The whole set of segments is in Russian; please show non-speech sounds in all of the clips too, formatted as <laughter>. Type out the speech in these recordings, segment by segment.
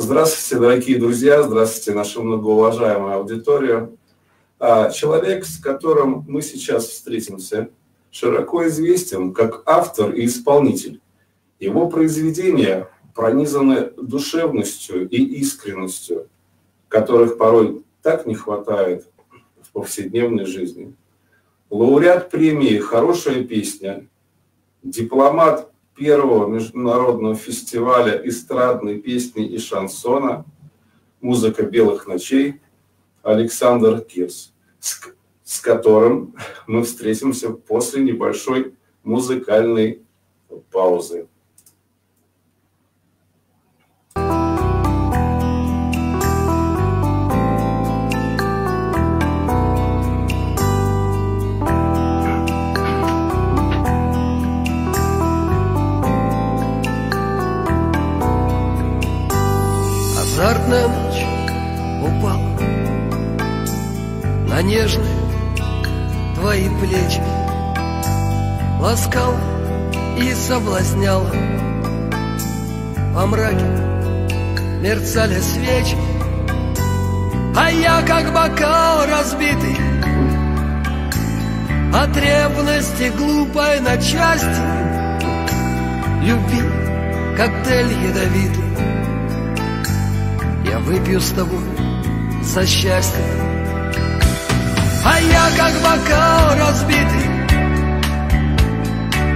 Здравствуйте, дорогие друзья, здравствуйте, наша многоуважаемая аудитория. А, человек, с которым мы сейчас встретимся, широко известен как автор и исполнитель. Его произведения пронизаны душевностью и искренностью, которых порой так не хватает в повседневной жизни. Лауреат премии «Хорошая песня», дипломат первого международного фестиваля эстрадной песни и шансона «Музыка белых ночей» Александр Кирс, с, с которым мы встретимся после небольшой музыкальной паузы. На нежные твои плечи. Ласкала и соблазняла Во мраке мерцали свечи. А я как бокал разбитый От ревности глупой на части Люби коктейль ядовитый. Я выпью с тобой за счастье А я как бокал разбитый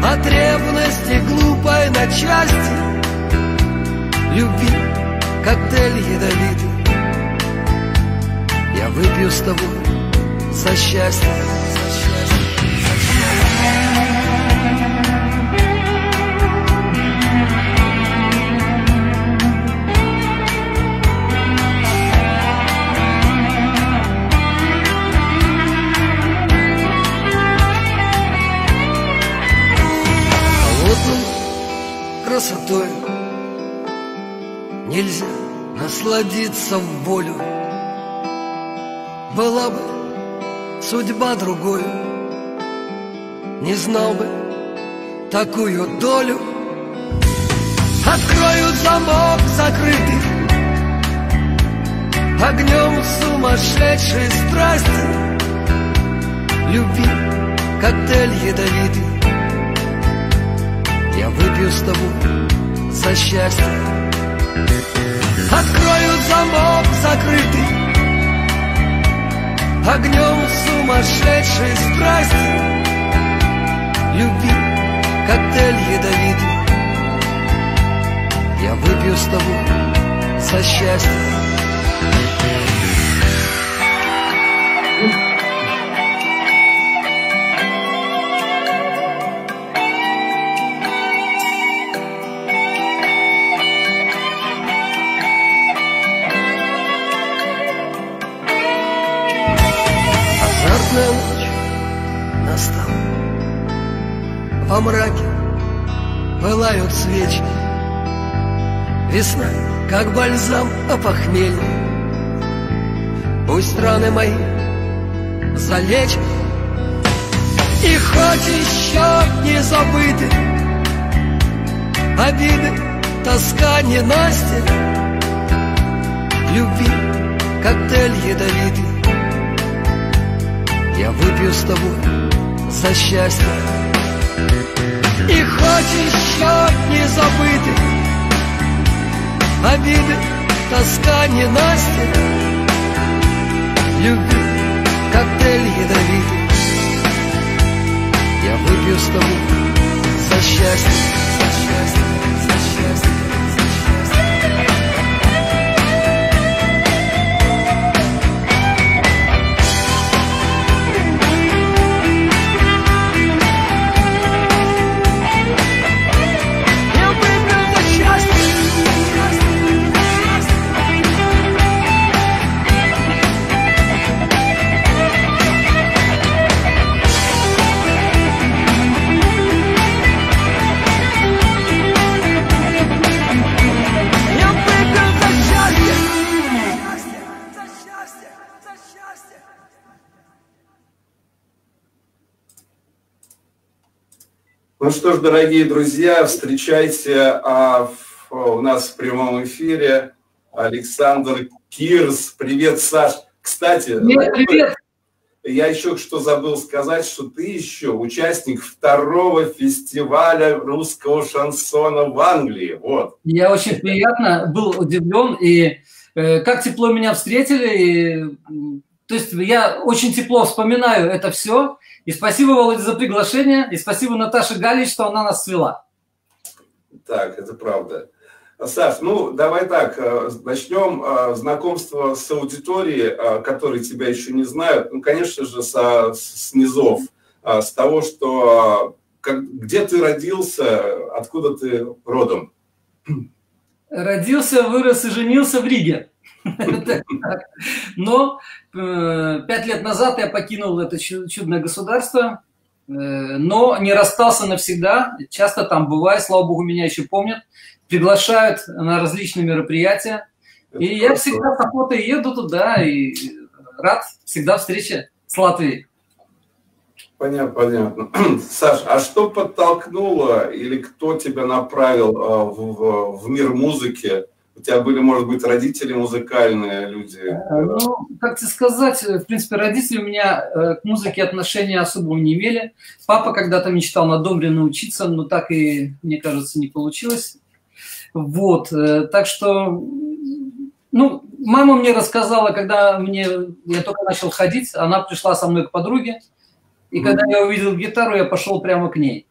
От ревности глупой на части. Люби коктейль ядовитый. Я выпью с тобой за счастье красотой. Нельзя насладиться в волю. Была бы судьба другой Не знал бы такую долю. Откроют замок закрытый Огнем сумасшедшей страсти. Люби коктейль ядовитый с тобой за счастье Откроют замок закрытый Огнем сумасшедшей страсти Люби коктейль ядовитый Я выпью с тобой за счастье Во мраке пылают свечи. Весна, как бальзам опохмельный Пусть раны мои залечат И хоть еще не забыты Обиды, тоска, ненастье Люби коктейль ядовитый Я выпью с тобой за счастье и хоть еще не забыты Обиды, тоска, ненастье Люби коктейль ядовитый. Я выпью с тобой за счастье, за счастье, за счастье что ж, дорогие друзья, встречайте а, в, у нас в прямом эфире Александр Кирс. Привет, Саш. Кстати, привет, привет. я еще что забыл сказать, что ты еще участник второго фестиваля русского шансона в Англии. Вот. Я очень приятно был удивлен, и э, как тепло меня встретили. И, то есть я очень тепло вспоминаю это все. И спасибо, Володя, за приглашение. И спасибо Наташе Галич, что она нас свела. Так, это правда. Саш, ну давай так, э, начнем э, знакомство с аудиторией, э, которые тебя еще не знают. Ну, конечно же, со, с низов, с того, что как, где ты родился, откуда ты родом? Родился, вырос и женился в Риге. Но пять лет назад я покинул это чудное государство, но не расстался навсегда. Часто там бываю, слава богу, меня еще помнят приглашают на различные мероприятия. И я всегда с охотой еду туда и рад всегда встрече с Латвией. Понятно, понятно. <clears throat> Саш, а что подтолкнуло или кто тебя направил а, в, в, в мир музыки? У тебя были, может быть, родители музыкальные люди? Э, ну, как тебе сказать, в принципе, родители у меня э, к музыке отношения особого не имели. Папа когда-то мечтал на домре научиться, но так и, мне кажется, не получилось. Вот, э, так что, ну, мама мне рассказала, когда мне, я только начал ходить, она пришла со мной к подруге, и когда я увидел гитару, я пошел прямо к ней.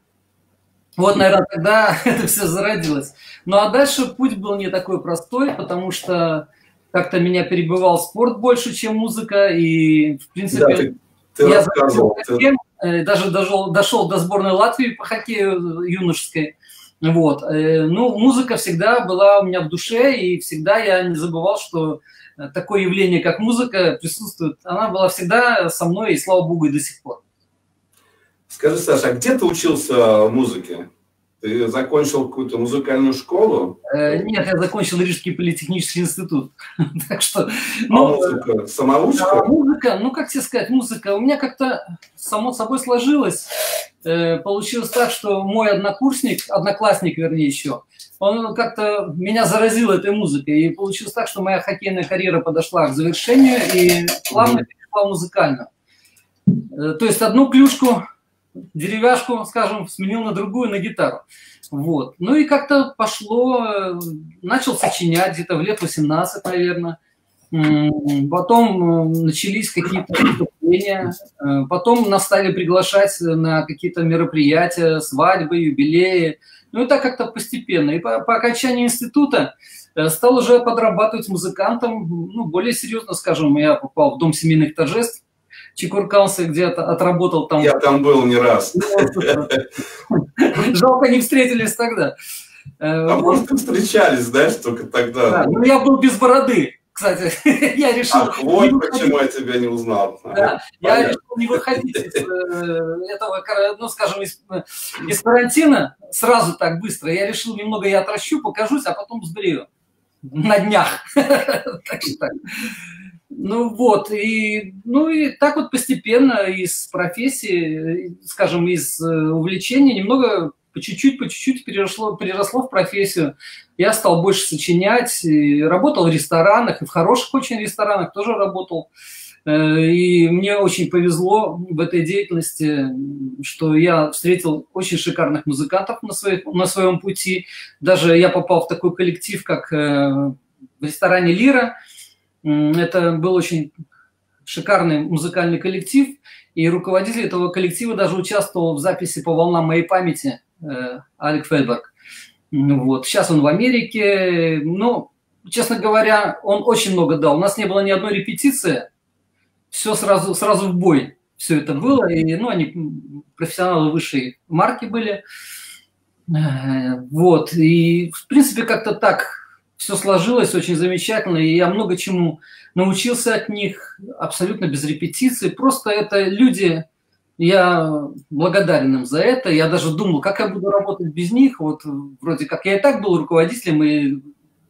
Вот, наверное, тогда <laughs> это все зародилось. Ну, а дальше путь был не такой простой, потому что как-то меня перебывал спорт больше, чем музыка, и, в принципе, да, ты, ты я рассказывал, ты... Э, даже дошел, дошел до сборной Латвии по хоккею юношеской. Вот. Э, ну, музыка всегда была у меня в душе, и всегда я не забывал, что э, такое явление, как музыка, присутствует. Она была всегда со мной, и слава богу, и до сих пор. Скажи, Саша, а где ты учился музыке? Ты закончил какую-то музыкальную школу? Э, нет, я закончил Рижский политехнический институт. <laughs> так что, ну, а музыка? Самоучка? Да, музыка, ну как тебе сказать, музыка. У меня как-то само собой сложилось. Э, получилось так, что мой однокурсник, одноклассник, вернее, еще, он как-то меня заразил этой музыкой. И получилось так, что моя хоккейная карьера подошла к завершению и плавно перешла в музыкальную. Э, то есть одну клюшку деревяшку, скажем, сменил на другую, на гитару. Вот. Ну и как-то пошло, начал сочинять где-то в лет 18, наверное. Потом начались какие-то выступления, э, потом нас стали приглашать на какие-то мероприятия, свадьбы, юбилеи. Ну и так как-то постепенно. И по, по окончании института э, стал уже подрабатывать музыкантом, ну, более серьезно, скажем, я попал в Дом семейных торжеств, чекуркался где-то, отработал там. Я там был не раз. <laughs> Жалко, не встретились тогда. Э, а может, и встречались, знаешь, только тогда. Да, ну я был без бороды, кстати. <laughs> я решил... Ах, вот почему я тебя не узнал. Я решил не выходить из э, этого, ну, скажем, из, из карантина сразу так быстро. Я решил немного я отращу, покажусь, а потом сбрею на днях. <laughs> так что так. Ну вот, и, ну и так вот постепенно из профессии, скажем, из э, увлечения немного по чуть-чуть, по чуть-чуть переросло, переросло в профессию. Я стал больше сочинять, работал в ресторанах, и в хороших очень ресторанах тоже работал. Э, и мне очень повезло в этой деятельности, что я встретил очень шикарных музыкантов на, своих, на своем пути. Даже я попал в такой коллектив, как э, в ресторане «Лира», это был очень шикарный музыкальный коллектив, и руководитель этого коллектива даже участвовал в записи по волнам моей памяти э, Алек Фельберг. Вот. Сейчас он в Америке. Ну, честно говоря, он очень много дал. У нас не было ни одной репетиции. Все сразу, сразу в бой. Все это было. И, ну, они профессионалы высшей марки были. Э, вот. И, в принципе, как-то так все сложилось очень замечательно, и я много чему научился от них, абсолютно без репетиции. Просто это люди, я благодарен им за это. Я даже думал, как я буду работать без них. Вот вроде как я и так был руководителем и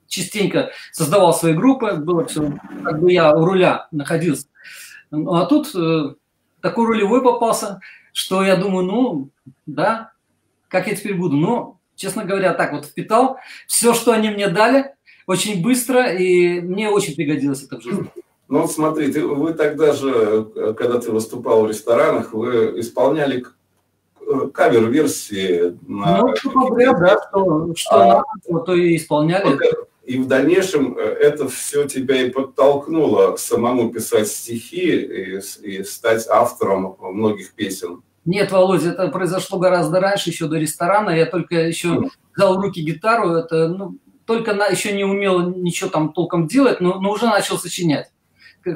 частенько создавал свои группы, было все, как бы я у руля находился. Ну, а тут э, такой рулевой попался, что я думаю, ну, да, как я теперь буду? Ну, честно говоря, так вот впитал все, что они мне дали – очень быстро, и мне очень пригодилось это в жизни. Ну вот смотри, ты, вы тогда же, когда ты выступал в ресторанах, вы исполняли кавер-версии на... Ну, говоря, да, что, что а, надо, то и исполняли. И в дальнейшем э, это все тебя и подтолкнуло самому писать стихи и, и стать автором многих песен. Нет, Володя, это произошло гораздо раньше, еще до ресторана. Я только еще взял в руки гитару, это ну, только на, еще не умел ничего там толком делать, но, но уже начал сочинять.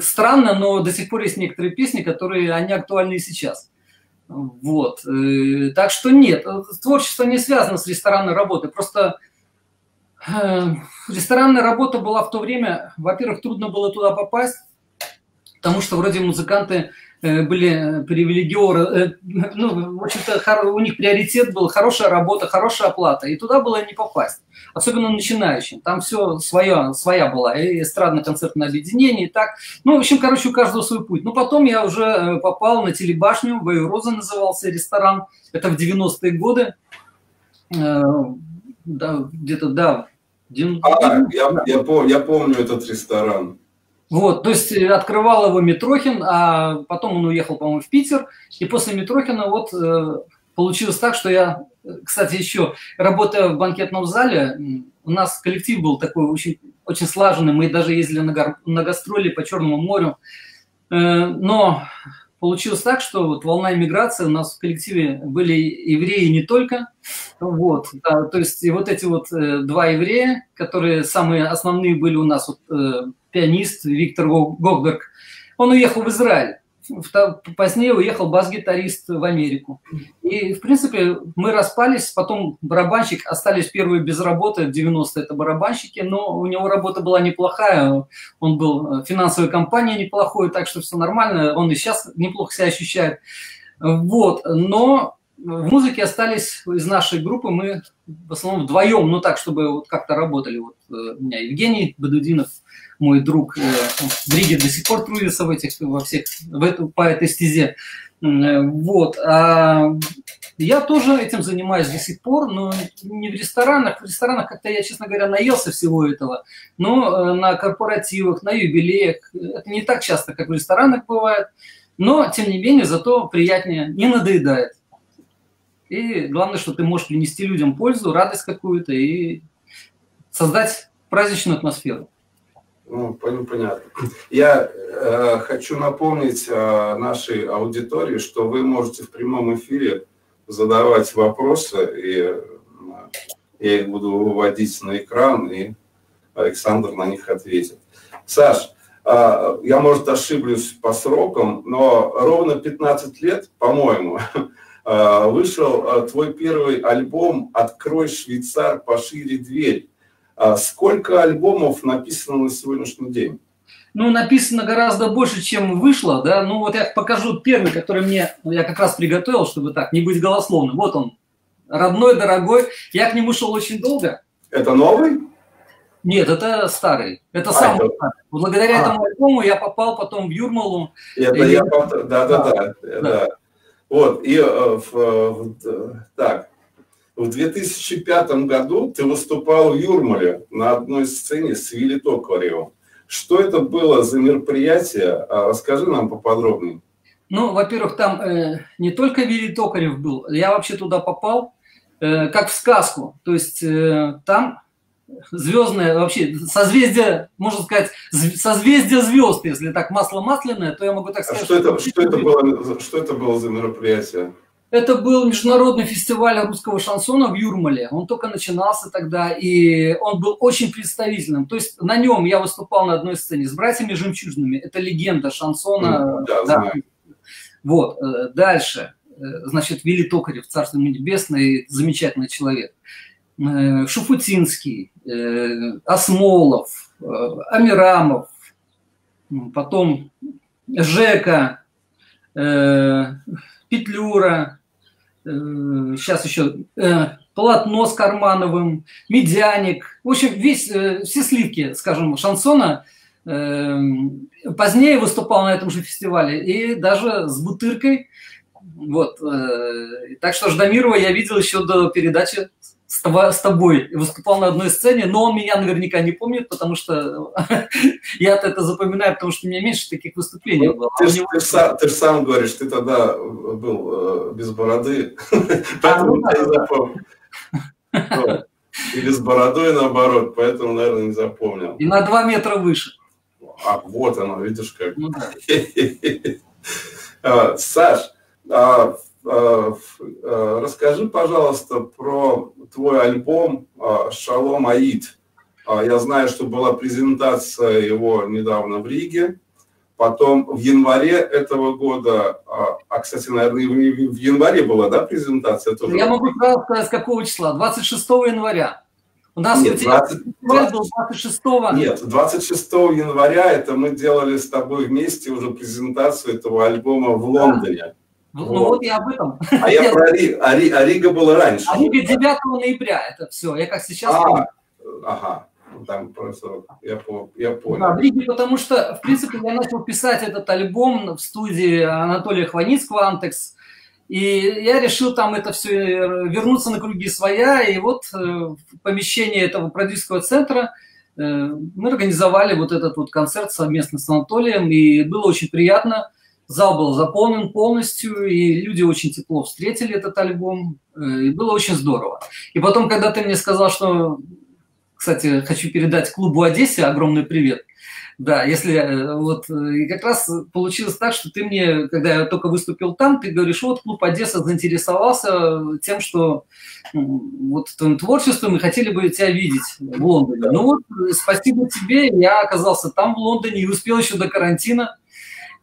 Странно, но до сих пор есть некоторые песни, которые они актуальны и сейчас. Вот. Э, так что нет, творчество не связано с ресторанной работой. Просто э, ресторанная работа была в то время, во-первых, трудно было туда попасть, потому что вроде музыканты были привилегиоры, э, <laughs> ну, в общем-то, у них приоритет был хорошая работа, хорошая оплата, и туда было не попасть, особенно начинающим. Там все свое, своя была, и эстрадно-концертное объединение, и так. Ну, в общем, короче, у каждого свой путь. Но потом я уже э, попал на телебашню, Роза назывался ресторан, это в 90-е годы, да, где-то, да. А, я, я, помню, я помню этот ресторан. Вот, то есть э, открывал его Митрохин, а потом он уехал, по-моему, в Питер. И после Митрохина вот э, получилось так, что я, кстати, еще работая в банкетном зале, у нас коллектив был такой очень, очень слаженный. Мы даже ездили на, на гастроли по Черному морю. Э, но получилось так, что вот волна иммиграции, у нас в коллективе были евреи не только, вот, да, то есть и вот эти вот э, два еврея, которые самые основные были у нас, вот, э, пианист Виктор Гогберг, он уехал в Израиль. Позднее уехал бас-гитарист в Америку. И, в принципе, мы распались, потом барабанщик, остались первые без работы, в 90-е это барабанщики, но у него работа была неплохая, он был в финансовой компании неплохой, так что все нормально, он и сейчас неплохо себя ощущает. Вот, но в музыке остались из нашей группы мы в основном вдвоем, ну так, чтобы вот как-то работали. Вот э, у меня Евгений Бадудинов, мой друг, э, в Риге до сих пор трудится в этих, во всех, в эту, по этой стезе. Э, вот. А я тоже этим занимаюсь до сих пор, но не в ресторанах. В ресторанах как-то я, честно говоря, наелся всего этого. Но на корпоративах, на юбилеях, это не так часто, как в ресторанах бывает. Но, тем не менее, зато приятнее, не надоедает. И главное, что ты можешь принести людям пользу, радость какую-то и создать праздничную атмосферу. Ну, понятно. Я э, хочу напомнить э, нашей аудитории, что вы можете в прямом эфире задавать вопросы, и я их буду выводить на экран, и Александр на них ответит. Саш, э, я, может, ошиблюсь по срокам, но ровно 15 лет, по-моему, <laughs> вышел э, твой первый альбом «Открой, швейцар, пошире дверь». А сколько альбомов написано на сегодняшний день? Ну, написано гораздо больше, чем вышло, да. Ну, вот я покажу первый, который мне, я как раз приготовил, чтобы так, не быть голословным. Вот он, родной, дорогой. Я к нему шел очень долго. Это новый? Нет, это старый. Это а, самый это... старый. Благодаря а. этому альбому я попал потом в Юрмалу. Это и... я Да, да, да, да, да. Вот, и э, в, в, так, в 2005 году ты выступал в Юрмале на одной сцене с Вилли Токаревым. Что это было за мероприятие? А расскажи нам поподробнее. Ну, во-первых, там э, не только Вилли Токарев был, я вообще туда попал э, как в сказку. То есть э, там звездное, вообще созвездие, можно сказать, созвездие звезд, если так масло масляное, то я могу так а сказать. А что, это, что, это было, что это было за мероприятие? Это был международный фестиваль русского шансона в Юрмале. Он только начинался тогда, и он был очень представительным. То есть на нем я выступал на одной сцене с братьями Жемчужными. Это легенда шансона. да, да. Вот, э, дальше. Э, значит, Вилли Токарев, Царство Небесное, замечательный человек. Э, Шуфутинский, Осмолов, Амирамов, потом Жека, Петлюра, сейчас э, еще э, полотно с Кармановым, медяник, в общем, весь, э, все сливки, скажем, шансона. Позднее выступал на этом же фестивале и даже с бутыркой. Вот. Так что Ждамирова я видел еще до передачи с, тобой, с тобой выступал на одной сцене, но он меня наверняка не помнит, потому что <laughs> я это запоминаю, потому что у меня меньше таких выступлений было. Ты, же, ты, сам, ты же сам говоришь, ты тогда был э, без бороды, <laughs> поэтому а, ну, не запомнил. Или с бородой наоборот, поэтому, наверное, не запомнил. И на два метра выше. А вот оно, видишь как. Ну, да. <laughs> А, Саш, а, а, расскажи, пожалуйста, про твой альбом «Шалом Аид». Я знаю, что была презентация его недавно в Риге. Потом в январе этого года, а, кстати, наверное, в январе была, да, презентация? Тоже Я могу сразу сказать, с какого числа? 26 января. У нас нет, 20, 20, был 26 Нет, 26 января это мы делали с тобой вместе уже презентацию этого альбома в Лондоне. Ну вот, ну, вот я об этом. А я про Рига, а, Ри, а Рига была раньше. А Рига 9 ноября, это все, я как сейчас а, помню. Ага, там просто, я, я понял. Да, в Риге, потому что, в принципе, я начал писать этот альбом в студии Анатолия Хваницкого, Антекс, и я решил там это все э, вернуться на круги своя. И вот э, в помещении этого продюсерского центра э, мы организовали вот этот вот концерт совместно с Анатолием. И было очень приятно. Зал был заполнен полностью, и люди очень тепло встретили этот альбом. И было очень здорово. И потом, когда ты мне сказал, что, кстати, хочу передать клубу Одессе огромный привет – да, если э, вот э, и как раз получилось так, что ты мне, когда я только выступил там, ты говоришь, вот клуб Одесса заинтересовался тем, что вот твоим творчеством и хотели бы тебя видеть в Лондоне. Ну вот, э, спасибо тебе, я оказался там в Лондоне и успел еще до карантина.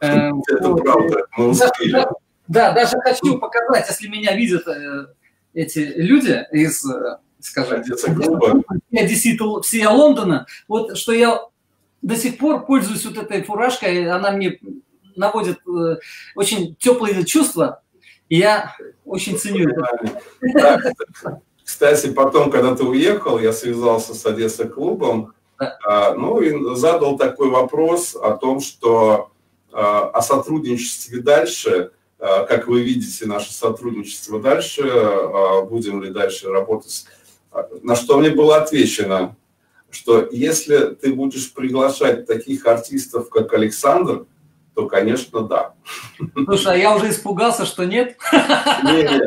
<laughs> Это правда, мы успели. Да, даже хочу показать, если меня видят эти люди из, скажем, Одессы, все Лондона, вот что я до сих пор пользуюсь вот этой фуражкой, она мне наводит э, очень теплые чувства, и я очень ценю это. кстати, потом, когда ты уехал, я связался с Одесса клубом, а, ну и задал такой вопрос о том, что о сотрудничестве дальше, а, как вы видите наше сотрудничество дальше, а, будем ли дальше работать, на что мне было отвечено, что если ты будешь приглашать таких артистов, как Александр, то, конечно, да. Слушай, а я уже испугался, что нет? Нет.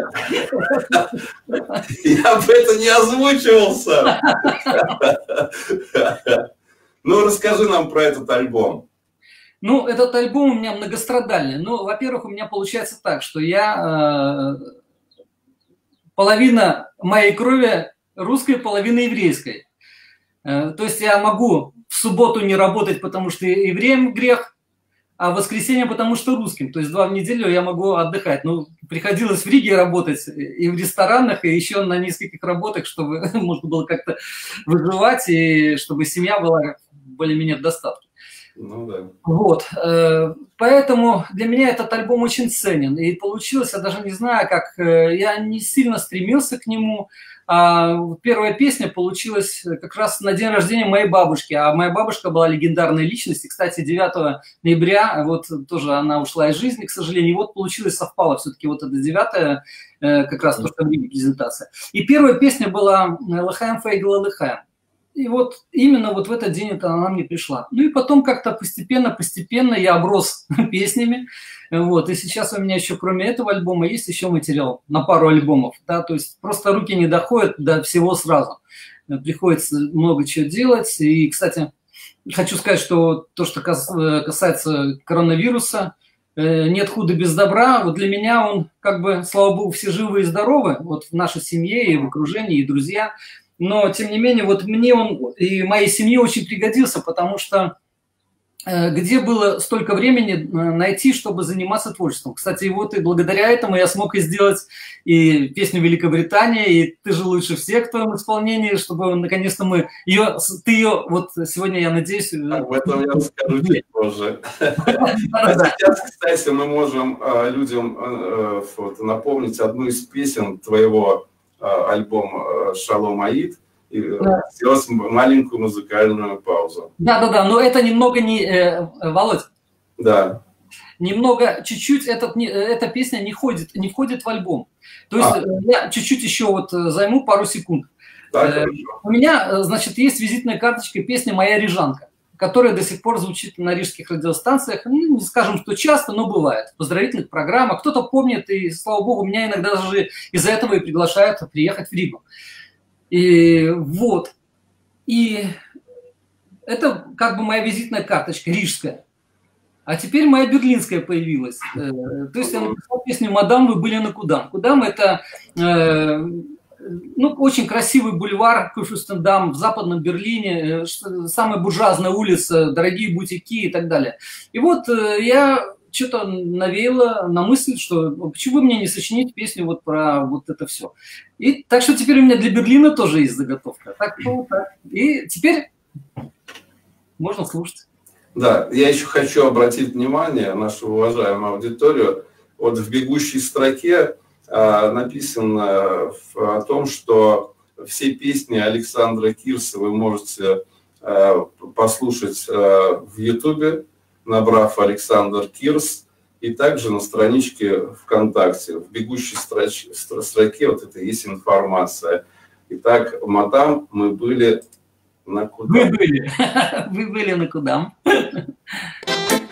Я бы это не озвучивался. Ну, расскажи нам про этот альбом. Ну, этот альбом у меня многострадальный. Ну, во-первых, у меня получается так, что я э, половина моей крови русской, половина еврейской. Э, то есть я могу в субботу не работать, потому что евреям грех, а в воскресенье, потому что русским. То есть два в неделю я могу отдыхать. Ну, приходилось в Риге работать и в ресторанах, и еще на нескольких работах, чтобы <laughs> можно было как-то выживать, и чтобы семья была более-менее в достатке. Ну да. Вот. Э, поэтому для меня этот альбом очень ценен. И получилось, я даже не знаю, как... Э, я не сильно стремился к нему, а, первая песня получилась как раз на день рождения моей бабушки, а моя бабушка была легендарной личностью. Кстати, 9 ноября, вот тоже она ушла из жизни, к сожалению, и вот получилось, совпало все-таки вот это 9 э, как раз то, что в презентация. И первая песня была «Лыхаем Фейгла Лыхаем». И вот именно вот в этот день это она мне пришла. Ну и потом как-то постепенно, постепенно я оброс <laughs> песнями. Вот. И сейчас у меня еще, кроме этого альбома, есть еще материал на пару альбомов. Да? То есть просто руки не доходят до всего сразу. Приходится много чего делать. И, кстати, хочу сказать, что то, что касается коронавируса, э, нет худа без добра. Вот для меня он, как бы, слава богу, все живы и здоровы. Вот в нашей семье и в окружении, и друзья – но тем не менее вот мне он и моей семье очень пригодился, потому что э, где было столько времени э, найти, чтобы заниматься творчеством. Кстати, вот и благодаря этому я смог и сделать и песню Великобритания, и «Ты же лучше всех» в твоем исполнении, чтобы наконец-то мы ее, ты ее, вот сегодня я надеюсь... Э, Об этом я расскажу чуть позже. Сейчас, кстати, мы можем людям напомнить одну из песен твоего альбом э, «Шалом Аид», и э, да. сделать маленькую музыкальную паузу. Да-да-да, но это немного не... Э, Володь, да. немного, чуть-чуть этот, эта песня не, ходит, не входит в альбом. То есть а. я чуть-чуть еще вот займу пару секунд. Так, У меня, значит, есть визитная карточка песня «Моя рижанка» которая до сих пор звучит на рижских радиостанциях. Ну, не скажем, что часто, но бывает. В поздравительных программах. Кто-то помнит, и, слава богу, меня иногда даже из-за этого и приглашают приехать в Ригу. И вот. И это как бы моя визитная карточка, рижская. А теперь моя берлинская появилась. Э, то есть я написал песню «Мадам, вы были на Кудам». Кудам – это э, ну, очень красивый бульвар Кюфюстендам в западном Берлине, э, самая буржуазная улица, дорогие бутики и так далее. И вот э, я что-то навеяло на мысль, что почему бы мне не сочинить песню вот про вот это все. И так что теперь у меня для Берлина тоже есть заготовка. Так, ну, так. И теперь можно слушать. Да, я еще хочу обратить внимание нашу уважаемую аудиторию. Вот в бегущей строке написано о том, что все песни Александра Кирса вы можете а, послушать в Ютубе, набрав Александр Кирс, и также на страничке ВКонтакте. В бегущей строч... строке вот это есть информация. Итак, мадам, мы были на куда? Вы были. <laughs> Вы были на куда? <laughs>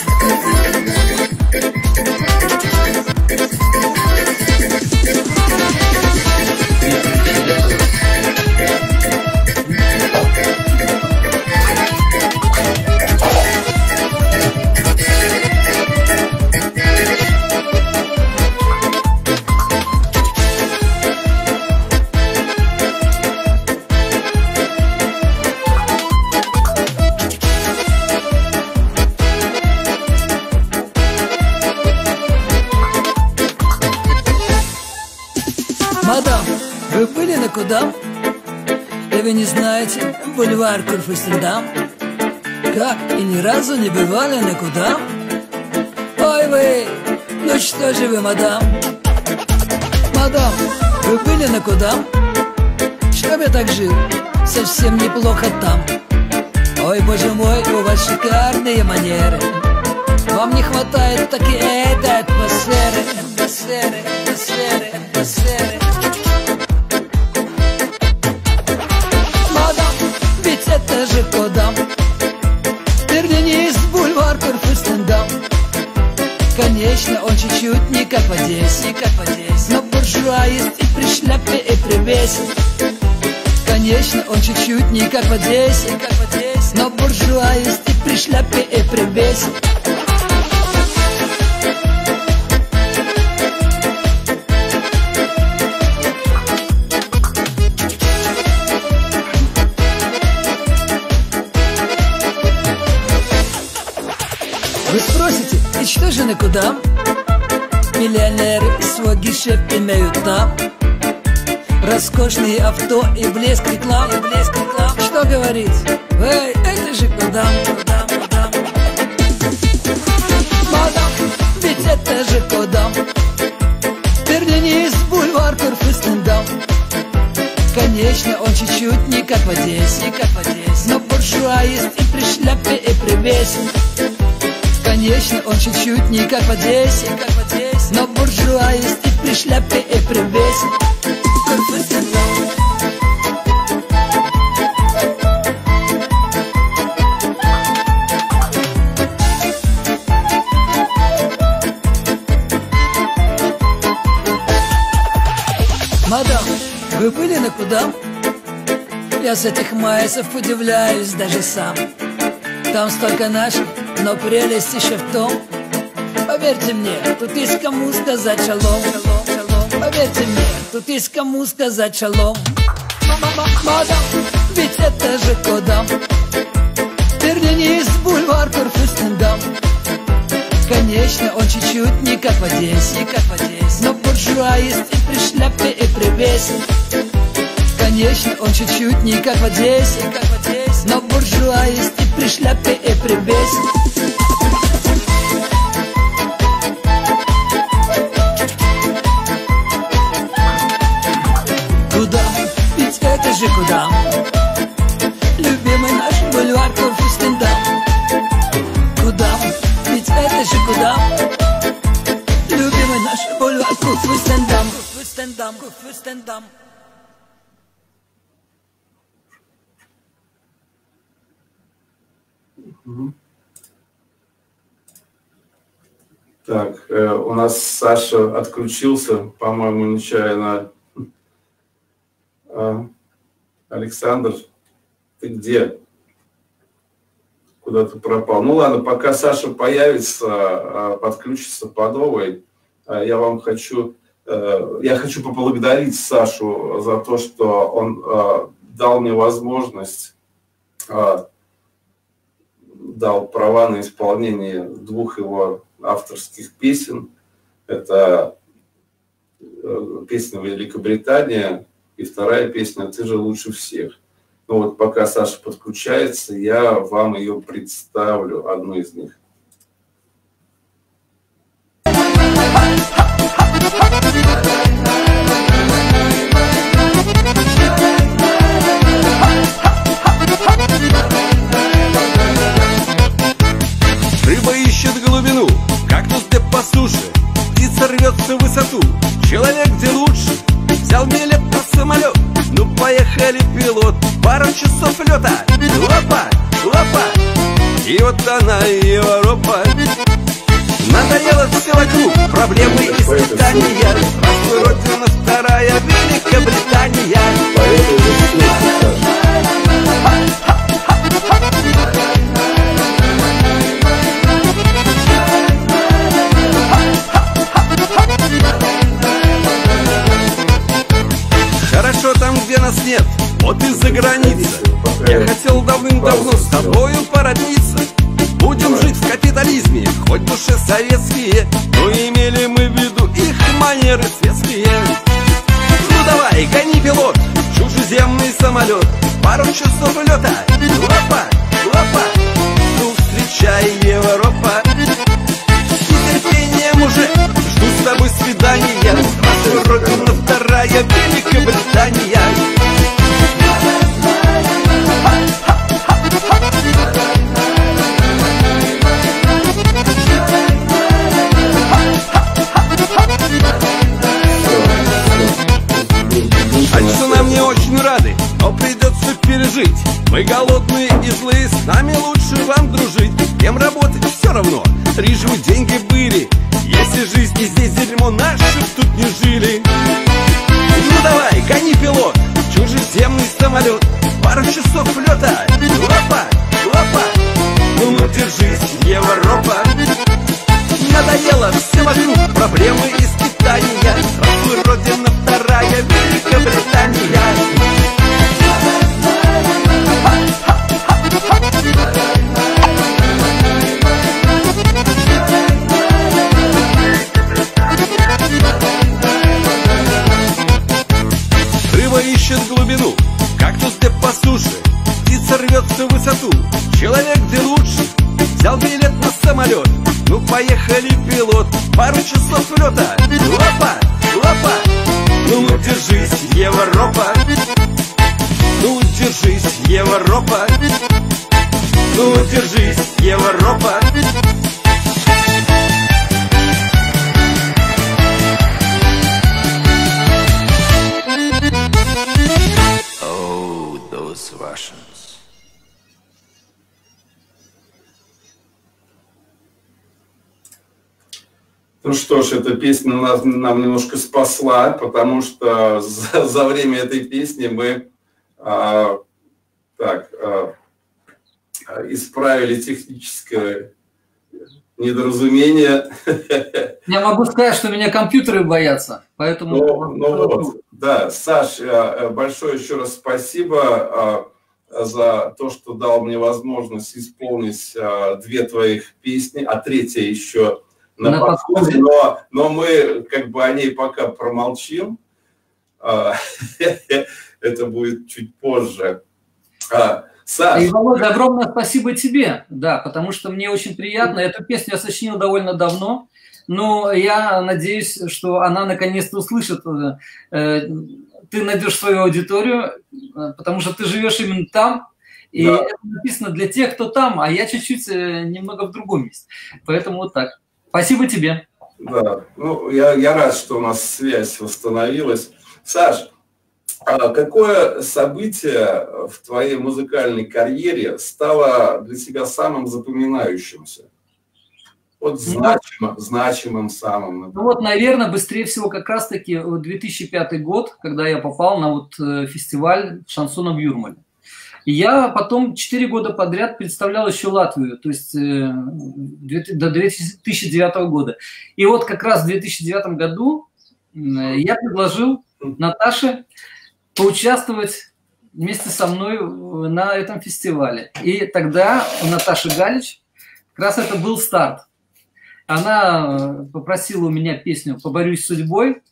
Thank you. Куда? И вы не знаете бульвар Курфюстендам? Как и ни разу не бывали никуда? Ой вы, ну что же вы, мадам? Мадам, вы были на куда? Чтоб я так жил, совсем неплохо там Ой, боже мой, у вас шикарные манеры Вам не хватает так и этой атмосферы Атмосферы, атмосферы, атмосферы же кодам Вернись в бульвар Курфюстендам Конечно, он чуть-чуть не как в Одессе, как в Одессе. Но буржуа есть и при шляпе, и при весе. Конечно, он чуть-чуть не как в Одессе, как в Одессе. Но буржуа есть и при шляпе, и при весе что же куда? Миллионеры свой гишет имеют там Роскошные авто и блеск реклам, и блеск реклам. Что говорить? Эй, это же куда? Куда? Мадам, ведь это же куда? Берлине бульвар Курфюстендам Конечно, он чуть-чуть не как в Одессе, как в Одессе Но буржуа есть и при шляпе, и при весе Конечно, он чуть-чуть не как в Одессе, Но буржуа есть и при шляпе, и при весе. Мадам, вы были на куда? Я с этих майсов удивляюсь даже сам. Там столько наших но прелесть еще в том, поверьте мне, тут есть кому сказать шалом. Поверьте мне, тут есть кому сказать шалом. Мадам, ведь это же кодам. Вернее, из бульвар Курфюстендам. Конечно, он чуть-чуть не как в Одессе, как в Одессе. Но буржуа есть и при шляпе, и при весе. Конечно, он чуть-чуть не как в Одессе, как в Одессе. Но буржуа есть и при шляпе, и при весе. Так, э, у нас Саша отключился, по-моему, нечаянно. А, Александр, ты где? Куда ты пропал? Ну ладно, пока Саша появится, а, подключится по новой, а, я вам хочу, э, я хочу поблагодарить Сашу за то, что он а, дал мне возможность дал права на исполнение двух его авторских песен. Это э, песня Великобритания и вторая песня «Ты же лучше всех». Ну вот пока Саша подключается, я вам ее представлю, одну из них. И Ну что ж, эта песня нас, нам немножко спасла, потому что за, за время этой песни мы а, так, а, исправили техническое недоразумение. Я могу сказать, что меня компьютеры боятся, поэтому... Ну, ну вот, да, Саш, э, большое еще раз спасибо а, за то, что дал мне возможность исполнить а, две твоих песни, а третья еще на, На подходе, подходе. но, но мы как бы о ней пока промолчим. А, <laughs> Это будет чуть позже. А, Саш, И, Володя, огромное спасибо тебе, да, потому что мне очень приятно. Эту песню я сочинил довольно давно, но я надеюсь, что она наконец-то услышит. э, Ты найдешь свою аудиторию, э, потому что ты живешь именно там, и Да. это написано для тех, кто там, а я чуть-чуть э, немного в другом месте. Поэтому вот так. Спасибо тебе. Да, ну я, я рад, что у нас связь восстановилась. Саш, а какое событие в твоей музыкальной карьере стало для тебя самым запоминающимся? Вот значимым, ну, значимым самым. Ну вот, наверное, быстрее всего как раз-таки 2005 год, когда я попал на вот э, фестиваль шансона в Юрмале. Я потом 4 года подряд представлял еще Латвию, то есть э, до 2009 года. И вот как раз в 2009 году э, я предложил Наташе поучаствовать вместе со мной на этом фестивале. И тогда у Наташи Галич как раз это был старт. Она попросила у меня песню «Поборюсь с судьбой».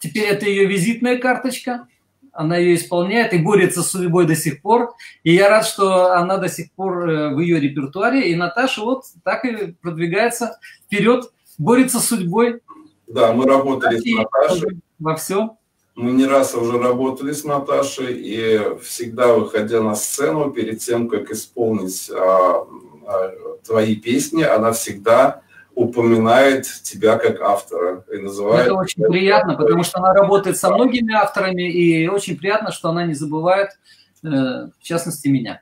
Теперь это ее визитная карточка. Она ее исполняет и борется с судьбой до сих пор. И я рад, что она до сих пор э, в ее репертуаре. И Наташа вот так и продвигается вперед, борется с судьбой. Да, мы работали с Наташей. Во всем. Мы не раз уже работали с Наташей, и всегда выходя на сцену, перед тем, как исполнить а, а, твои песни, она всегда упоминает тебя как автора и называет... Это очень приятно, потому что она работает со многими авторами, и очень приятно, что она не забывает, э, в частности, меня.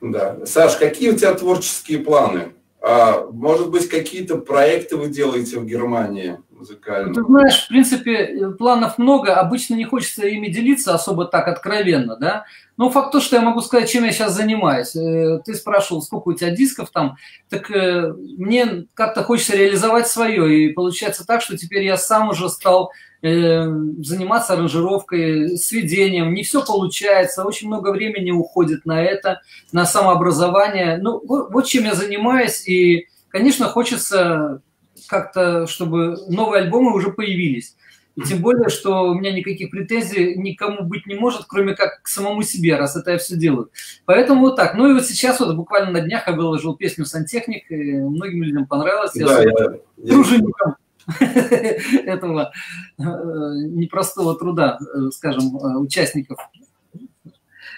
Да. Саш, какие у тебя творческие планы? А, может быть, какие-то проекты вы делаете в Германии? Музыкальным? Ты знаешь, в принципе, планов много. Обычно не хочется ими делиться особо так откровенно, да. Но факт то, что я могу сказать, чем я сейчас занимаюсь. Э, ты спрашивал, сколько у тебя дисков там. Так э, мне как-то хочется реализовать свое. И получается так, что теперь я сам уже стал э, заниматься аранжировкой, сведением. Не все получается, очень много времени уходит на это, на самообразование. Ну, вот чем я занимаюсь. И, конечно, хочется как-то, чтобы новые альбомы уже появились. И тем более, что у меня никаких претензий никому быть не может, кроме как к самому себе, раз это я все делаю. Поэтому вот так. Ну и вот сейчас вот буквально на днях я выложил песню «Сантехник», и многим людям понравилось. Да, я, я, дружинникам <laughs> этого э, непростого труда, э, скажем, э, участников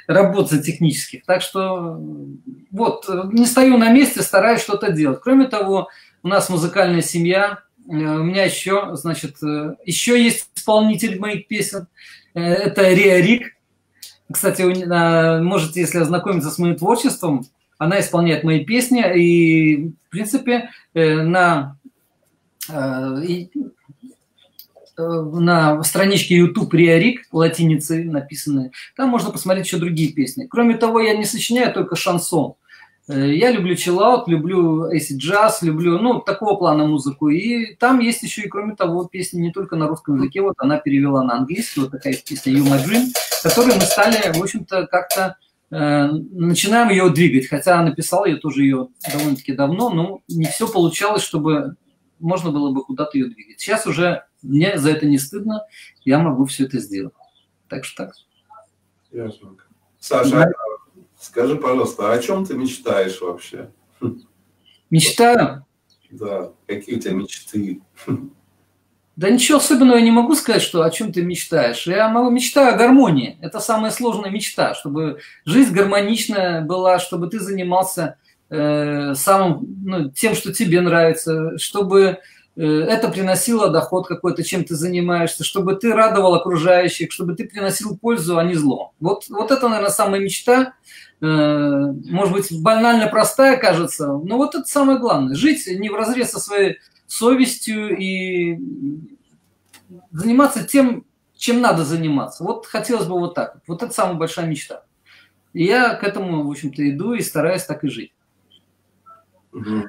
работ технических. Так что вот, не стою на месте, стараюсь что-то делать. Кроме того, у нас музыкальная семья. Э, у меня еще, значит, э, еще есть исполнитель моих песен. Э, это Риа Рик. Кстати, можете, если ознакомиться с моим творчеством, она исполняет мои песни. И, в принципе, на, на страничке YouTube Риа Рик, латиницей написанные, там можно посмотреть еще другие песни. Кроме того, я не сочиняю только шансон. Э, я люблю чиллаут, люблю acid джаз, люблю, ну, такого плана музыку. И там есть еще и, кроме того, песни не только на русском языке. Вот она перевела на английский, вот такая песня You My Dream, которую мы стали, в общем-то, как-то э, начинаем ее двигать. Хотя написал я тоже ее довольно-таки давно, но не все получалось, чтобы можно было бы куда-то ее двигать. Сейчас уже мне за это не стыдно, я могу все это сделать. Так что так. Ясно. Саша, да. Скажи, пожалуйста, о чем ты мечтаешь вообще? Мечтаю? Да, какие у тебя мечты? Да ничего особенного я не могу сказать, что о чем ты мечтаешь. Я могу мечтаю о гармонии. Это самая сложная мечта, чтобы жизнь гармоничная была, чтобы ты занимался э, самым, ну, тем, что тебе нравится, чтобы э, это приносило доход какой-то, чем ты занимаешься, чтобы ты радовал окружающих, чтобы ты приносил пользу, а не зло. Вот, вот это, наверное, самая мечта. Э, может быть, банально простая кажется, но вот это самое главное. Жить не в разрез со своей совестью и заниматься тем, чем надо заниматься. Вот хотелось бы вот так. Вот это самая большая мечта. И я к этому, в общем-то, иду и стараюсь так и жить. Угу.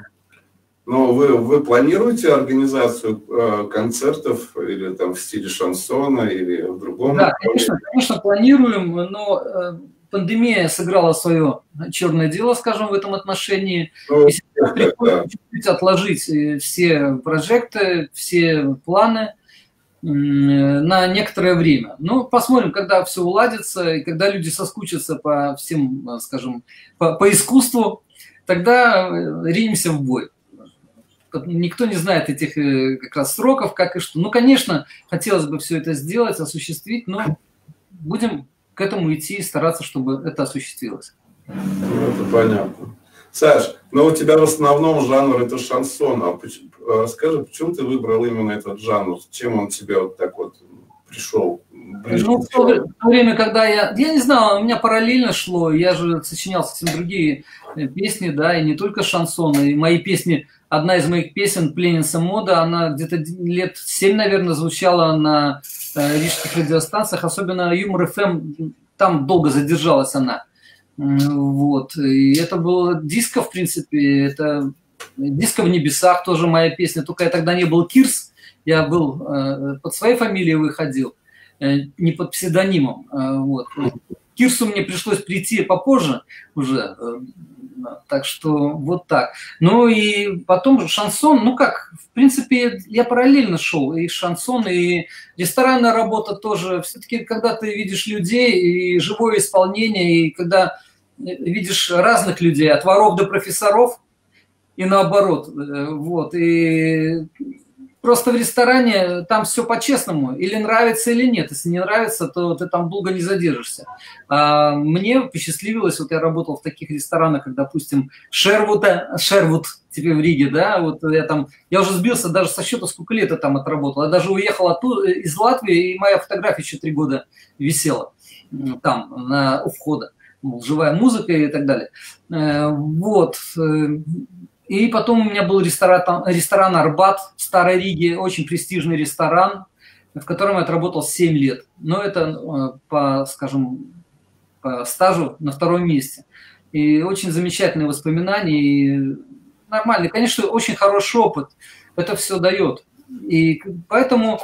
Но вы, вы планируете организацию э, концертов или там в стиле шансона или в другом? Да, конечно, конечно планируем, но э, пандемия сыграла свое черное дело, скажем, в этом отношении. Ну, и сейчас приходится чуть-чуть отложить э, все проекты, все планы на некоторое время. Ну, посмотрим, когда все уладится, и когда люди соскучатся по всем, э, скажем, по, по искусству, тогда э, ринемся в бой. Никто не знает этих как раз сроков, как и что. Ну, конечно, хотелось бы все это сделать, осуществить, но будем к этому идти и стараться, чтобы это осуществилось. Ну, это понятно. Саш, ну у тебя в основном жанр это шансон. А почему, скажи, почему ты выбрал именно этот жанр? Чем он тебе вот так вот пришел? Ну, в то, время, когда я... Я не знаю, у меня параллельно шло. Я же сочинял совсем другие э, песни, да, и не только шансоны. И мои песни, одна из моих песен «Пленница мода», она где-то лет семь, наверное, звучала на э, рижских радиостанциях, особенно Юмор ФМ, там долго задержалась она. Вот. И это было диско, в принципе, это диско в небесах тоже моя песня, только я тогда не был Кирс, я был э, под своей фамилией выходил, э, не под псевдонимом. Вот. Кирсу мне пришлось прийти попозже уже, так что вот так. Ну и потом шансон, ну как, в принципе, я параллельно шел, и шансон, и ресторанная работа тоже. Все-таки, когда ты видишь людей, и живое исполнение, и когда видишь разных людей, от воров до профессоров, и наоборот. Э, вот. И просто в ресторане там все по-честному. Или нравится, или нет. Если не нравится, то ты там долго не задержишься. А мне посчастливилось, вот я работал в таких ресторанах, как, допустим, Шервута, Шервуд, теперь в Риге, да, вот я там, я уже сбился даже со счета, сколько лет я там отработал. Я даже уехал оттуда, из Латвии, и моя фотография еще три года висела там, на, у входа живая музыка и так далее. Э, вот. И потом у меня был ресторан, ресторан «Арбат» в Старой Риге, очень престижный ресторан, в котором я отработал 7 лет. Но это, э, по, скажем, по стажу на втором месте. И очень замечательные воспоминания, и нормальные. Конечно, очень хороший опыт. Это все дает. И поэтому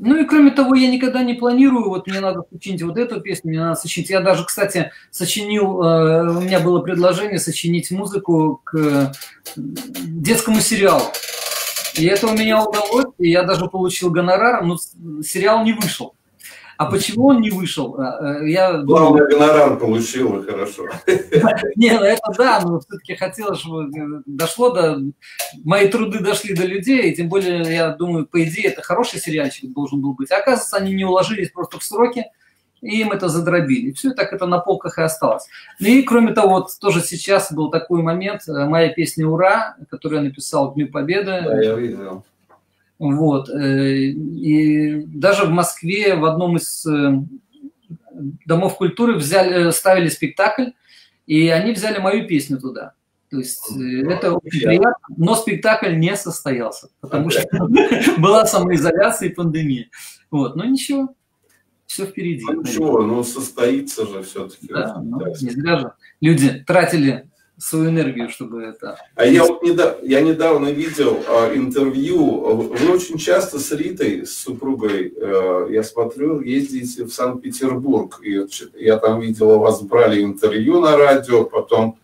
ну и кроме того, я никогда не планирую, вот мне надо сочинить вот эту песню, мне надо сочинить. Я даже, кстати, сочинил, э, у меня было предложение сочинить музыку к детскому сериалу. И это у меня удалось, и я даже получил гонорар, но сериал не вышел. А почему он не вышел? А, э, я Главное, гонорар получил, и хорошо. <laughs> Не, ну это да, но все-таки хотелось, чтобы э, дошло до... Мои труды дошли до людей, и тем более, я думаю, по идее, это хороший сериальчик должен был быть. А оказывается, они не уложились просто в сроки, и им это задробили. Все так это на полках и осталось. Ну и кроме того, вот тоже сейчас был такой момент, э, моя песня «Ура», которую я написал в Дню Победы. Да, я видел. Вот. Э, и даже в Москве в одном из э, домов культуры взяли, э, ставили спектакль, и они взяли мою песню туда. То есть это очень приятно, но спектакль не состоялся, потому что <laughs> была самоизоляция и пандемия. Вот, но ничего, все впереди. Ну, ничего, но состоится же все-таки. Да, ну, не зря же люди тратили свою энергию, чтобы это... А я вот недавно, я недавно видел а, интервью. Вы очень часто с Ритой, с супругой, э, я смотрю, ездите в Санкт-Петербург. И я там видел, у вас брали интервью на радио, потом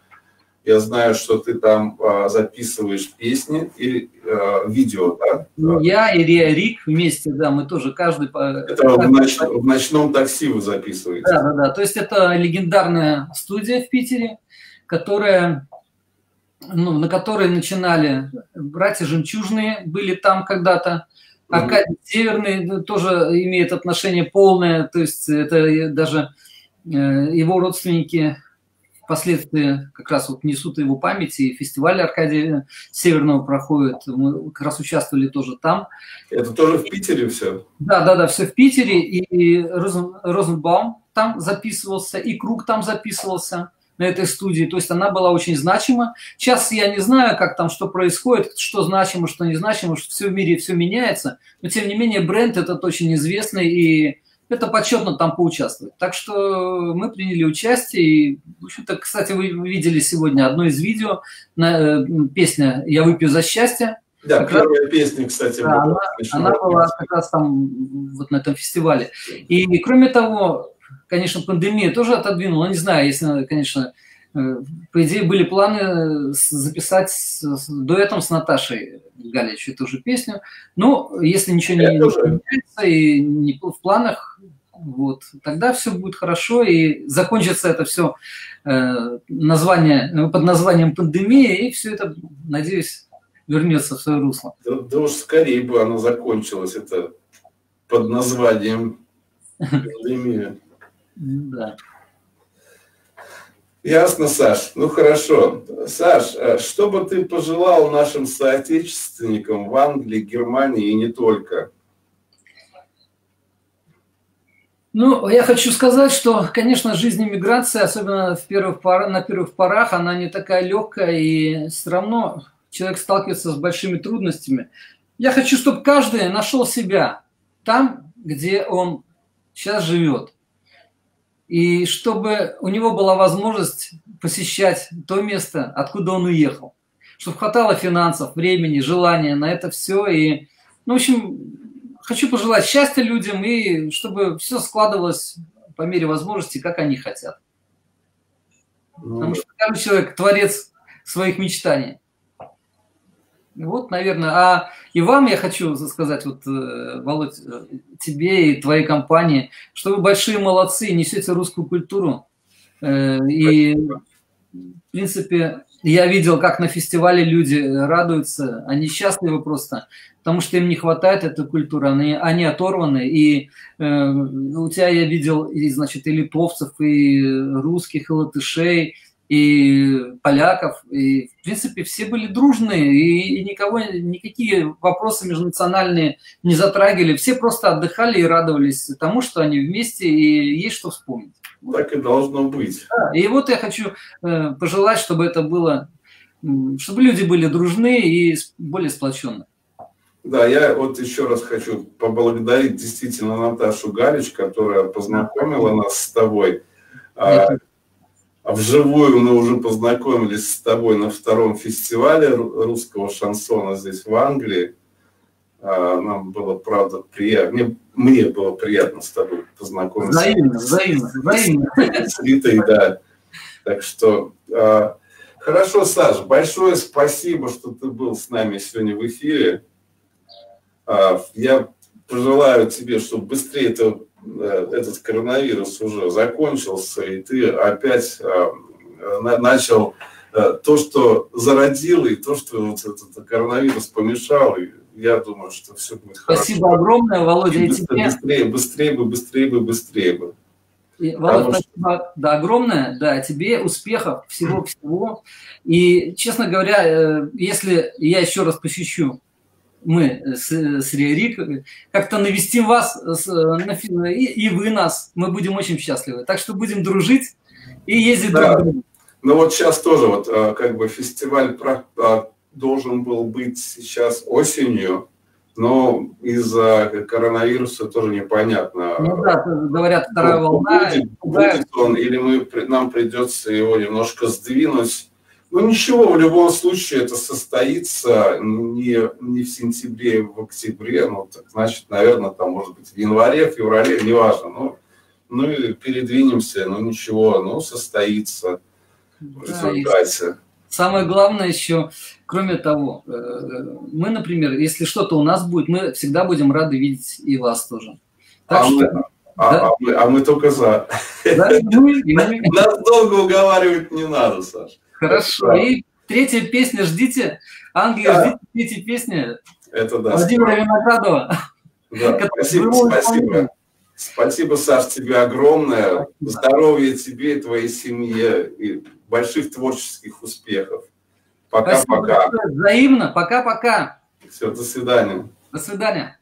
я знаю, что ты там а, записываешь песни и а, видео, да? Ну, я и Рия Рик вместе, да, мы тоже каждый... Это каждый... В, ноч... в ночном такси вы записываете? Да, да, да. То есть это легендарная студия в Питере, которая, ну, на которой начинали братья Жемчужные, были там когда-то. Аркадий Северный ну, тоже имеет отношение полное, то есть это даже э, его родственники впоследствии как раз вот несут его памяти, и фестиваль Аркадия Северного проходит, мы как раз участвовали тоже там. Это тоже в Питере все? Да, да, да, все в Питере, и Розенбаум там записывался, и Круг там записывался на этой студии, то есть она была очень значима. Сейчас я не знаю, как там, что происходит, что значимо, что незначимо, что все в мире все меняется, но тем не менее бренд этот очень известный, и это почетно там поучаствовать. Так что мы приняли участие, и, в общем-то, кстати, вы видели сегодня одно из видео, на, э, песня «Я выпью за счастье», да, как первая раз, песня, кстати, да, была. Она, она была как раз там вот на этом фестивале. И кроме того, конечно, пандемия тоже отодвинула. Не знаю, если, конечно, э, по идее, были планы записать с дуэтом с Наташей Галич эту же песню. Но если ничего не, меняется и не в планах, вот, тогда все будет хорошо, и закончится это все э, название, э, под названием пандемия, и все это, надеюсь, вернется в свое русло. Да, да уж скорее бы оно закончилось, это под названием пандемия. Да. Ясно, Саш. Ну хорошо. Саш, э, что бы ты пожелал нашим соотечественникам в Англии, Германии и не только? Ну, я хочу сказать, что, конечно, жизнь иммиграции, особенно в первых пор... на первых порах, она не такая легкая, и все равно человек сталкивается с большими трудностями. Я хочу, чтобы каждый нашел себя там, где он сейчас живет. И чтобы у него была возможность посещать то место, откуда он уехал. Чтобы хватало финансов, времени, желания на это все. И, ну, в общем, хочу пожелать счастья людям и чтобы все складывалось по мере возможности, как они хотят. Потому что каждый человек творец своих мечтаний. Вот, наверное. А и вам я хочу сказать, вот, э, Володь, э, тебе и твоей компании, что вы большие молодцы, несете русскую культуру. Э, и, в принципе, я видел, как на фестивале люди радуются, они счастливы просто, потому что им не хватает этой культуры, они, они оторваны. И э, у тебя я видел, и, значит, и литовцев, и русских, и латышей, и поляков, и, в принципе, все были дружные, и, и никого, никакие вопросы межнациональные не затрагивали, все просто отдыхали и радовались тому, что они вместе, и есть что вспомнить. Так и должно быть. Да, и вот я хочу э, пожелать, чтобы это было, чтобы люди были дружны и более сплоченны. Да, я вот еще раз хочу поблагодарить действительно Наташу Галич, которая познакомила нас с тобой. А, а вживую мы уже познакомились с тобой на втором фестивале русского шансона здесь, в Англии. А, нам было, правда, приятно. Мне, мне было приятно с тобой познакомиться. Взаимно, взаимно, взаимно. <laughs> С Ритой, да. Так что, а, хорошо, Саш, большое спасибо, что ты был с нами сегодня в эфире. Я пожелаю тебе, чтобы быстрее это этот коронавирус уже закончился, и ты опять э, начал э, то, что зародил, и то, что вот этот коронавирус помешал, и я думаю, что все будет хорошо. Спасибо огромное, Володя, и быстрее, тебе. Быстрее, быстрее бы, быстрее бы, быстрее бы. И, Володя, спасибо, да, огромное, да, тебе успехов, всего-всего. И, честно говоря, если я еще раз посещу мы с, с Рик как-то навестим вас на, и, и вы нас. Мы будем очень счастливы. Так что будем дружить и ездить да. друг другу. Ну вот сейчас тоже вот как бы фестиваль должен был быть сейчас осенью, но из-за коронавируса тоже непонятно. Ну да, говорят, вторая волна. Будет, будет он, или мы, нам придется его немножко сдвинуть ну ничего, в любом случае это состоится не, не в сентябре, в октябре, ну так, значит, наверное, там может быть в январе, феврале, неважно. Ну, ну и передвинемся, ну ничего, ну состоится в результате. Самое главное еще, кроме того, э, мы, например, если что-то у нас будет, мы всегда будем рады видеть и вас тоже. Так а, что, мы, а, да? а, мы, а мы только за. Да, Нас долго уговаривать не надо, Саша. Хорошо. И третья песня «Ждите». Англия, да. ждите третья песня. Это да. Владимира Виноградова. Да, спасибо, спасибо. Спасибо, Саш, тебе огромное. Здоровья тебе и твоей семье. И больших творческих успехов. Пока-пока. Взаимно. Пока-пока. Все, до свидания. До свидания.